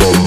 bomba.